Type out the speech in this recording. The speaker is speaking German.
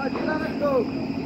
Mal wieder Richtung.